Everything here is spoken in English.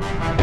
Bye.